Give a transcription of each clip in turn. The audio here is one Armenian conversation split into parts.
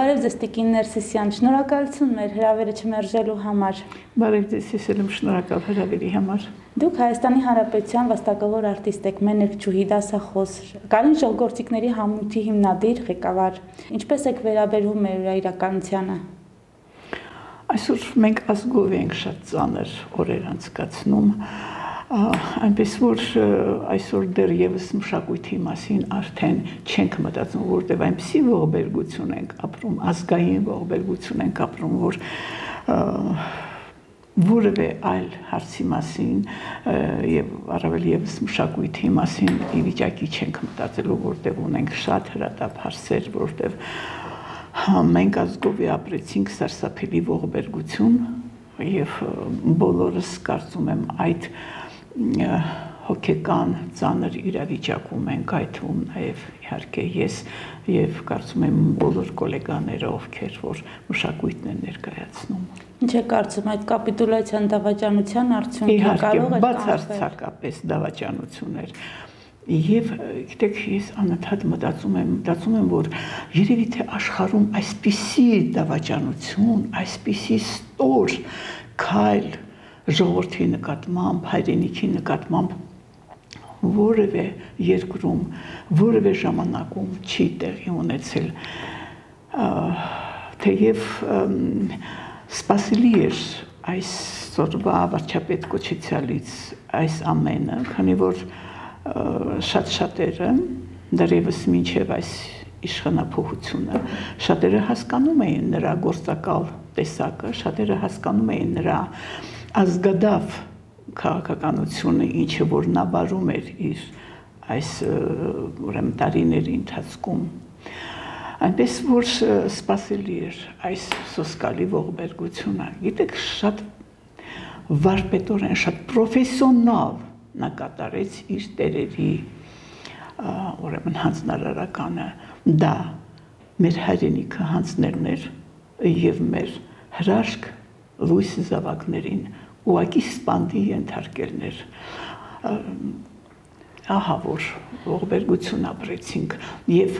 Բարև ձեզ Տիկին Ներսիսյան, շնորհակալություն մեր հրավերը չմերժելու համար։ Բարև ձեզ, ես եմ շնորհակալ հրավերի համար։ Դուք Հայաստանի Հանրապետության վաստակավոր արտիստ եք, մեներկչուհի, դասախոս, Կարին ժողովրդիկների համույթի հիմնադիր, ղեկավար։ Ինչպես եք վերաբերվում մեր իրականությանը։ Այսօր մենք ազգով ենք շատ ծանր օրեր անցկացնում այնպես որ այսօր դեռ եւս մշակույթի մասին արդեն չենք մտածում, որտեղ այնպեսի ողբերգություն ենք ապրում, ազգային ողբերգություն ենք ապրում, որ որևէ այլ հարցի մասին եւ առավել եւս մշակույթի մասին ի վիճակի չենք մտածելու, որտեղ ունենք շատ հրատապ հարցեր, որտեղ մենք ազգովի ապրեցինք սարսափելի ողբերգություն եւ բոլորս կարծում եմ այդ հոգեկան ծանր իրավիճակում ենք այդ ում նաև իհարկե ես եւ կարծում եմ բոլոր գոլեգաները ովքեր որ մշակույթն են ներկայացնում Ինչ է կարծում այդ կապիտուլյացիան դավաճանության արդյունքը կարող է բացարձակապես դավաճանություն էր Եվ գիտեք, ես անընդհատ մտածում եմ, մտածում եմ, որ երևի թե աշխարհում այսպիսի դավաճանություն, այսպիսի ստոր քայլ ժողովրդի նկատմամբ, հայրենիքի նկատմամբ որևէ երկրում, որևէ ժամանակում չի տեղի ունեցել։ Թեև սпасելի էր այս ծորվա վարչապետ Կոչիցյալից այս ամենը, քանի որ շատ շատերը դեռևս մինչև այս իշխանապողությունը շատերը հասկանում էին նրա գործակալ տեսակը, շատերը հասկանում էին նրա և, ազգադավ քաղաքականությունը ինչը որ նա բարում էր իր այս ուրեմն տարիների ընթացքում այնպես որ սпасելի էր այս սոսկալի ողբերգությունը գիտեք շատ վարպետորեն շատ պրոֆեսիոնալ նա կատարեց իր տերերի ուրեմն հանձնարարականը դա մեր հայրենիքը հանձներն էր եւ մեր հրաշք լույս զավակներին ուղակի սպանդի ենթարկելներ ահա որ ողբերգություն ապրեցինք եւ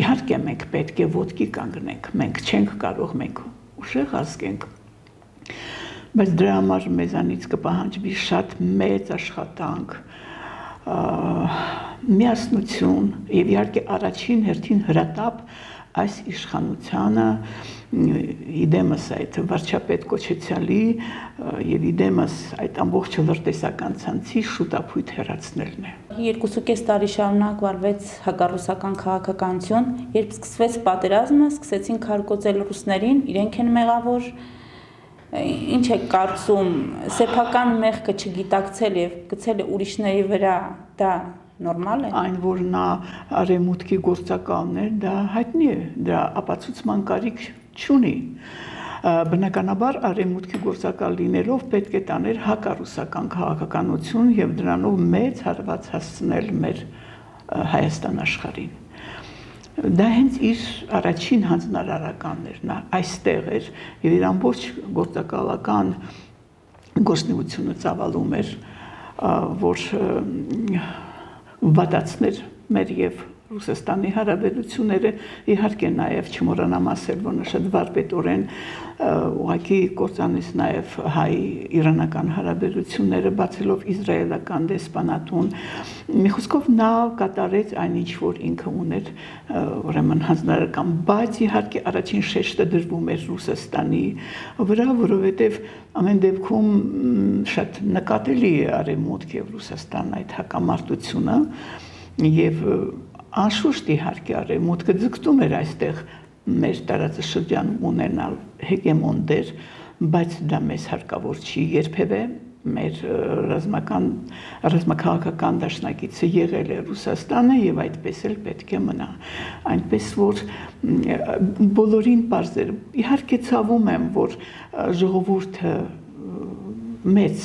իհարկե մենք պետք է ոդկի կանգնենք մենք չենք կարող մենք ուժեղ ազգենք բայց դրա համար մեզանից կպահանջվի շատ մեծ աշխատանք միասնություն եւ իհարկե առաջին հերթին հրատապ այս իշխանությանը իդեմս այդ վարչապետ կոչեցյալի եւ իդեմս այդ ամբողջ լրտեսական ցանցի շուտապույտ հերացնելն է։ Երկուսուկես տարի շարունակ վարվեց հակառուսական քաղաքականություն, երբ սկսվեց պատերազմը, սկսեցին քարկոծել ռուսներին, իրենք են մեղավոր ինչ է կարծում սեփական մեղքը չգիտակցել եւ գցել ուրիշների վրա դա նորմալ է այն որ նա արեմուտքի գործակալներ դա հայտնի է դա ապացուցման կարիք չունի բնականաբար արեմուտքի գործակալ լինելով պետք է տաներ հակառուսական քաղաքականություն եւ դրանով մեծ հարված հասցնել մեր Հայաստան աշխարհին դա հենց իր առաջին հանձնարարականն էր նա այստեղ էր եւ իր ամբողջ գործակալական գործնությունները ծավալում էր որ վատացներ մեր եւ Ռուսաստանի հարաբերությունները իհարկե նաև չմոռանամ ասել, որ նա շատ վարպետորեն ուղղակի կործանեց նաև հայ-իրանական հարաբերությունները բացելով իսրայելական դեսպանատուն։ Մի խոսքով նա կատարեց այնինչ որ ինքը ուներ ուրեմն հանձնարարական, բայց իհարկե առաջին շեշտը դրվում էր Ռուսաստանի վրա, որովհետև ամեն դեպքում շատ նկատելի է արեմուտք եւ Ռուսաստան այդ հակամարտությունը եւ անշուշտ իհարկե արևմուտքը ձգտում էր այստեղ մեր տարածաշրջանում ունենալ հեգեմոն դեր, բայց դա մեզ հարկավոր չի երբևէ մեր ռազմական ռազմաքաղաքական դաշնակիցը եղել է Ռուսաստանը եւ այդպես էլ պետք է մնա այնպես որ բոլորին բարձր իհարկե ցավում եմ որ ժողովուրդը մեծ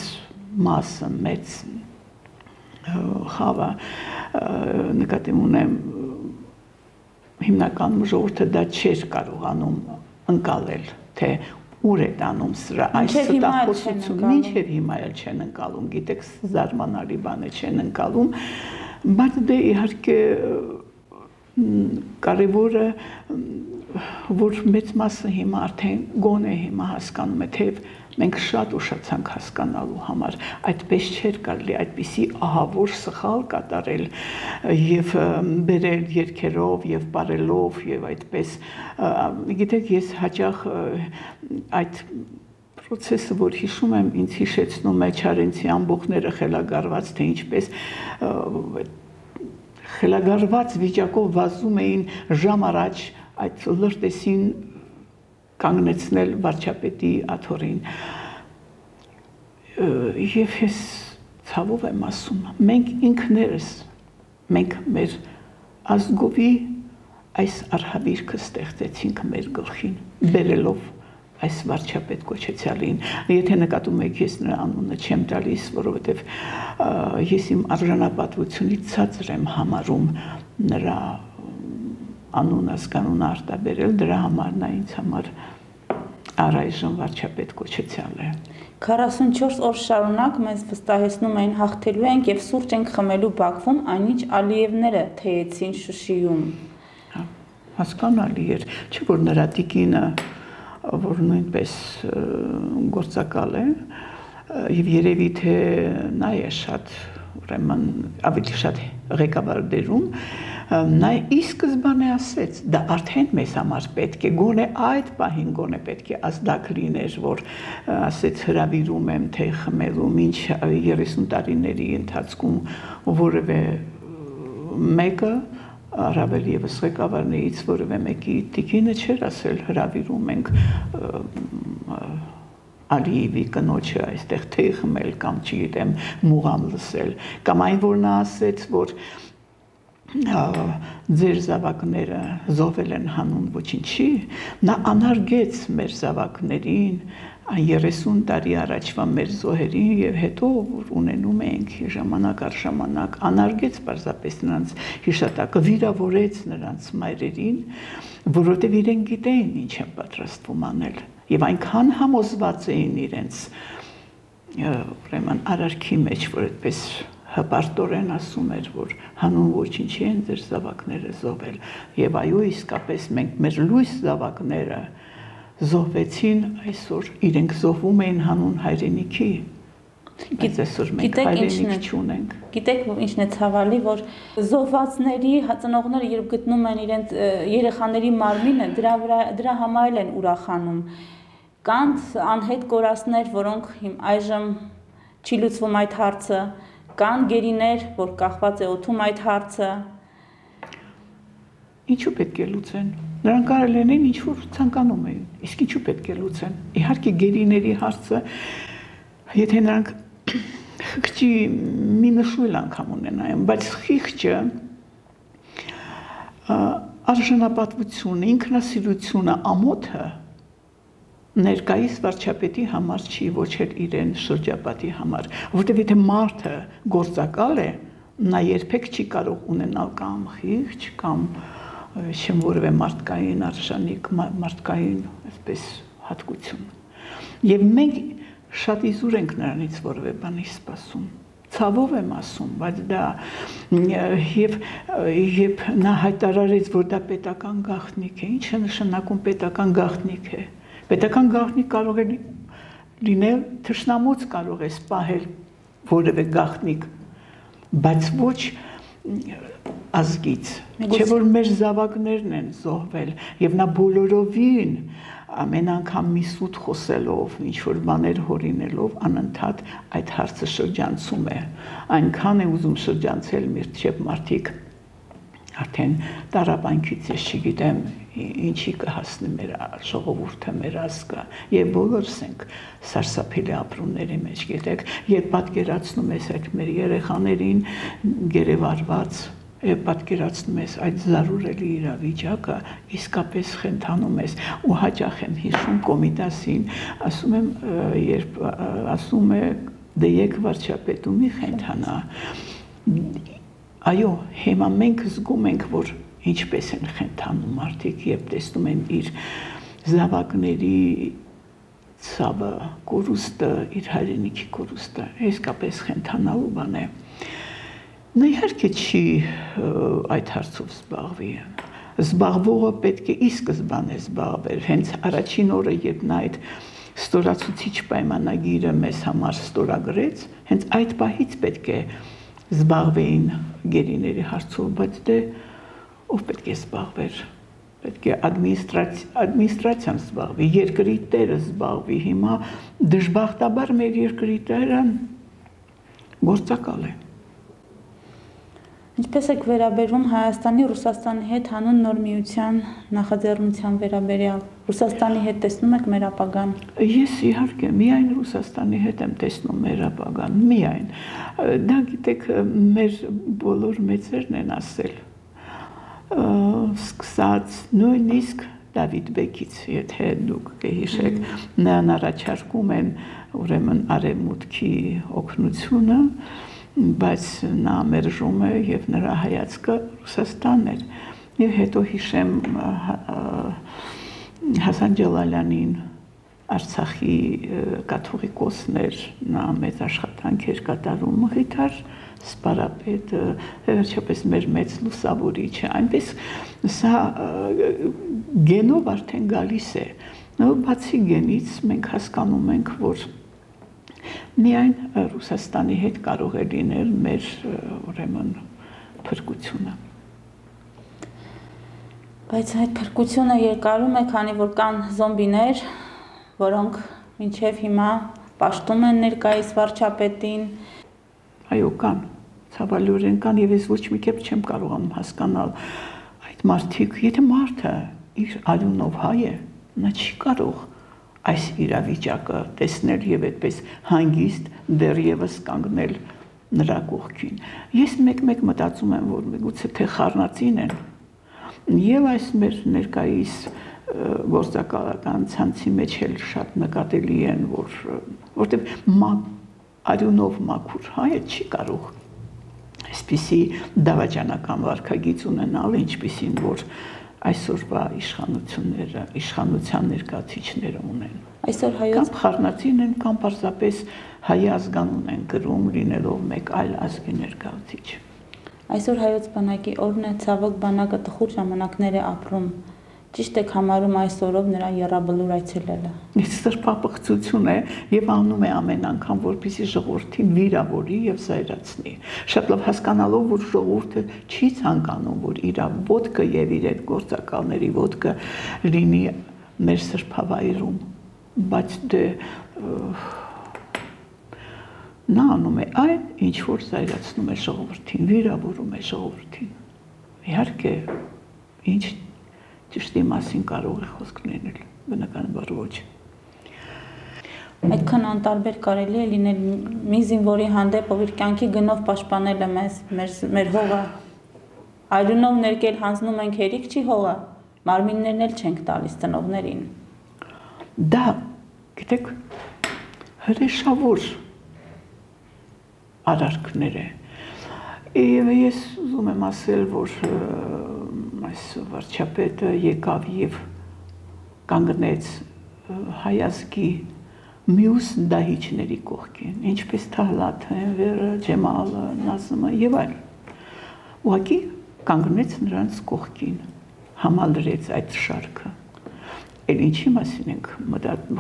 մասը մեծ խավը նկատի ունեմ հիմնականում ժողովուրդը դա չէր կարողանում ընկալել թե ուր է տանում սրա այս ստախոսությունը ինչև հիմա էլ չեն ընկալում գիտեք զարմանալի բան է չեն ընկալում բայց դե իհարկե կարևորը որ մեծ մասը հիմա արդեն գոնե հիմա հասկանում է թե մենք շատ ուշացանք հասկանալու համար այդպես չէր կարելի այդպիսի ահավոր սխալ կատարել եւ բերել երկերով եւ բարելով եւ այդպես գիտեք ես հաճախ այդ process-ը, որ հիշում եմ, ինձ հիշեցնում է Չարենցի ամբողջները խելագարված, թե ինչպես խելագարված վիճակով վազում էին ժամ առաջ այդ լրտեսին կանգնեցնել վարչապետի աթորին։ Եվ ես ցավով եմ ասում, մենք ինքներս մենք մեր ազգովի այս արհավիրքը ստեղծեցինք մեր գլխին, բերելով այս վարչապետ կոչեցյալին։ Եթե նկատում եք, ես նրա անունը չեմ տալիս, որովհետև ես իմ արժանապատվությունից ցածր եմ համարում նրա անուն ազգանուն արտաբերել, դրա համար նա ինձ համար առայժմ վարչապետ կոչեցյալ է։ 44 օր շարունակ մեզ վստահեցնում էին հաղթելու ենք եւ սուրճ ենք խմելու Բաքվում, այնինչ Ալիևները թեյեցին Շուշիում։ հա, Հասկանալի էր, չէ՞ որ նրա տիկինը, որ նույնպես գործակալ է, եւ երևի թե նա է շատ ուրեմն ավելի շատ ղեկավար դերում, նա ի սկզբանե ասեց, դա արդեն մեզ համար պետք է, գոնե այդ պահին գոնե պետք է ազդակ լիներ, որ ասեց հրավիրում եմ թե խմելու ինչ 30 տարիների ընթացքում որևէ մեկը առավել եւս ղեկավարներից որևէ մեկի տիկինը չէր ասել հրավիրում ենք Ալիևի կնոջը այստեղ թե խմել կամ չգիտեմ մուղամ լսել կամ այն որ նա ասեց որ ձեր զավակները զոհվել են հանուն ոչինչի, նա անարգեց մեր զավակներին այն 30 տարի առաջվա մեր զոհերին եւ հետո որ ունենում ենք ժամանակ առ ժամանակ անարգեց պարզապես նրանց հիշատակը վիրավորեց նրանց մայրերին որովհետեւ իրենք գիտեին ինչ են պատրաստվում անել եւ այնքան համոզված էին իրենց ուրեմն արարքի մեջ որ այդպես հպարտորեն ասում էր, որ հանուն ոչինչի են ձեր զավակները զոհվել։ Եվ այո, իսկապես մենք մեր լույս զավակները զոհվեցին այսօր, իրենք զոհվում էին հանուն հայրենիքի։ Բայց այսօր մենք հայրենիք չունենք։ Գիտեք, ինչն է ցավալի, որ զոհվածների ծնողները երբ գտնում են իրենց երեխաների մարմինը, դրա վրա դրա համար են ուրախանում։ Կան անհետ կորածներ, որոնք այժմ չի լուծվում այդ հարցը, Կան գերիներ, որ կախված է օթում այդ հարցը։ Ինչու պետք է լուծեն։ Նրանք կարելի են ինչ որ ցանկանում են։ Իսկ ինչու պետք է լուծեն։ Իհարկե գերիների հարցը եթե նրանք խիղճի մի նշույլ անգամ ունենային, բայց խիղճը արժանապատվությունը, ինքնասիրությունը, ամոթը ներկայիս վարչապետի համար չի ոչ էլ իրեն շրջապատի համար, որտեղ եթե մարդը գործակալ է, նա երբեք չի կարող ունենալ կամ խիղճ կամ շեմ որևէ մարդկային արժանիք, մարդկային այսպես հատկություն։ Եվ մենք շատ իզուր ենք նրանից որևէ բանի սպասում ցավով եմ ասում, բայց դա եւ եւ նա հայտարարեց, որ դա պետական գաղտնիք է։ Ինչ է նշանակում պետական գաղտնիք է։ Պետական գաղտնի կարող է լինել, թշնամոց կարող է սպահել որևէ գաղտնիք, բայց ոչ ազգից։ Չէ որ մեր զավակներն են զոհվել եւ նա բոլորովին ամեն անգամ մի սուտ խոսելով, ինչ որ բաներ հորինելով անընդհատ այդ հարցը շրջանցում է։ Այնքան է ուզում շրջանցել միրթչեփ մարդիկ արդեն տարապանքից ես չգիտեմ ինչի կհասնի մեր ժողովուրդը, մեր ազգը եւ բոլորս ենք սարսափելի ապրումների մեջ, գիտեք, երբ պատկերացնում ես այդ մեր երեխաներին գերեվարված եւ պատկերացնում ես այդ զարուրելի իրավիճակը, իսկապես խենթանում ես ու հաճախ եմ հիշում կոմիտասին, ասում եմ, երբ ասում է դե եկ վարչապետումի խենթանա Այո, հիմա մենք զգում ենք, որ ինչպես են խենթանում մարդիկ, երբ տեսնում են իր զավակների ցավը, կորուստը, իր հայրենիքի կորուստը, իսկապես խենթանալու բան է։ Նա իհարկե չի այդ հարցով զբաղվի։ զբաղվողը պետք է ի սկզբանե զբաղվեր հենց առաջին օրը երբ նա այդ ստորացուցիչ պայմանագիրը մեզ համար ստորագրեց հենց այդ պահից պետք է զբաղվեին գերիների հարցով բայց դե ով պետք է զբաղվեր պետք է ադմինիստրացիա ադմինիստրացիան զբաղվի, երկրի տերը զբաղվի։ Հիմա դժբախտաբար մեր երկրի տերը գործակալ է։ Ինչպես եք վերաբերվում Հայաստանի Ռուսաստանի հետ հանուն նոր միության նախաձեռնության վերաբերյալ։ Ռուսաստանի հետ տեսնում եք մեր ապագան։ Ես իհարկե միայն Ռուսաստանի հետ եմ տեսնում մեր ապագան, միայն։ Դա գիտեք, մեր բոլոր մեծերն են ասել սկսած նույնիսկ Դավիթ Բեկից, եթե դուք կհիշեք, նրան առաջարկում են ուրեմն արևմուտքի օգնությունը, բայց նա մերժում է եւ նրա հայացքը Ռուսաստան էր։ Եվ հետո հիշեմ Հասան Ջալալյանին Արցախի կաթողիկոսներ նա մեծ աշխատանք էր կատարում մղիթար սպարապետ վերջապես մեր մեծ լուսավորիչ է այնպես սա գենով արդեն գալիս է բացի գենից մենք հասկանում ենք որ միայն Ռուսաստանի հետ կարող է լինել մեր ուրեմն փրկությունը բայց այդ փրկությունը երկարում է քանի որ կան զոմբիներ որոնք մինչև հիմա պաշտում են ներկայիս վարչապետին այո կան ցավալիորեն կան եւ ես ոչ մի կերպ չեմ կարողանում հասկանալ այդ մարդիկ, եթե մարդը իր արյունով հայ է, նա չի կարող այս իրավիճակը տեսնել եւ այդպես հանգիստ դեռևս կանգնել նրա կողքին։ Ես մեկ-մեկ մտածում եմ, որ միգուցե թե խառնածին են եւ այս մեր ներկայիս գործակալական ցանցի մեջ էլ շատ նկատելի են, որ որտեղ արյունով մաքուր հայը չի կարող այսպիսի դավաճանական վարկագիծ ունենալ, ինչպիսին որ այսօրվա իշխանությունները, իշխանության ներկայացիչները ունեն։ Այսօր հայոց կամ խառնածին են, կամ պարզապես հայ ազգանուն են գրում լինելով մեկ այլ ազգի ներկայացիչ։ Այսօր հայոց բանակի օրն է, ցավոք բանակը տխուր ժամանակներ է ապրում ճիշտ եք համարում այս օրով նրա երաբլուր այցելելը։ Իսկ սրբապղծություն է եւ անում է ամեն անգամ, որպեսի ժողովրդին վիրավորի եւ զայրացնի։ Շատ լավ հասկանալով, որ ժողովուրդը չի ցանկանում, որ իր ոդկը եւ իր գործակալների ոդկը լինի մեր սրբավայրում, բայց դե նա անում է այն, ինչ որ զայրացնում է ժողովրդին, վիրավորում է ժողովրդին։ Իհարկե, ինչ ճշտի մասին կարող է խոսք լինել, բնականաբար ոչ։ Այդքան անտարբեր կարելի է լինել մի զինվորի հանդեպ, ով իր կյանքի գնով պաշտպանել է մեզ, մեր մեր հողը։ Այլունով ներկել հանձնում ենք հերիք չի հողը, մարմիններն էլ չենք տալիս ծնողներին։ Դա, գիտեք, հրեշավոր արարքներ է։ Եվ ես ուզում եմ ասել, որ այս վարչապետը եկավ եւ կանգնեց հայազգի մյուս դահիճների կողքին, ինչպես Թահլաթը, Վերը, Ջեմալը, Նազմը եւ այլ։ Ուղղակի կանգնեց նրանց կողքին, համալրեց այդ շարքը։ Էլ ինչի մասին ենք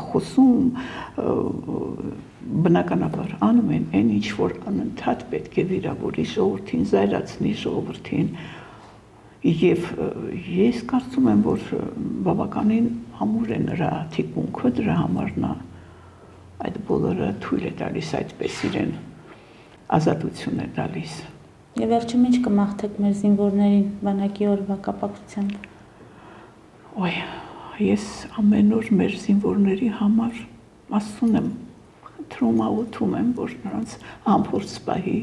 խոսում բնականաբար անում են այն ինչ որ անընդհատ պետք է վիրավորի ժողովրդին, զայրացնի ժողովրդին, Եվ ես կարծում եմ, որ բավականին ամուր է նրա թիկունքը, դրա համար նա այդ բոլորը թույլ է տալիս այդպես իրեն ազատություն է տալիս։ Եվ վերջում ինչ կմաղթեք մեր զինվորներին բանակի օրվա կապակցությամբ։ Ոյ, ես ամեն օր մեր զինվորների համար ասում եմ, խնդրում աղոթում եմ, որ նրանց ամփորձ պահի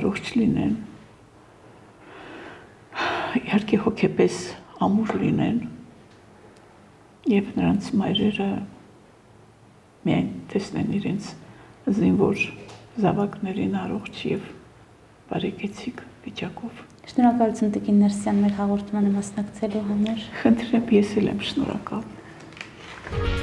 առողջ լինեն իհարկե հոգեպես ամուր լինեն եւ նրանց մայրերը միայն տեսնեն իրենց զինվոր զավակներին առողջ եւ բարեկեցիկ վիճակով։ Շնորհակալություն Տիկին Ներսյան մեր հաղորդմանը մասնակցելու համար։ Խնդրեմ, ես էլ եմ շնորհակալ։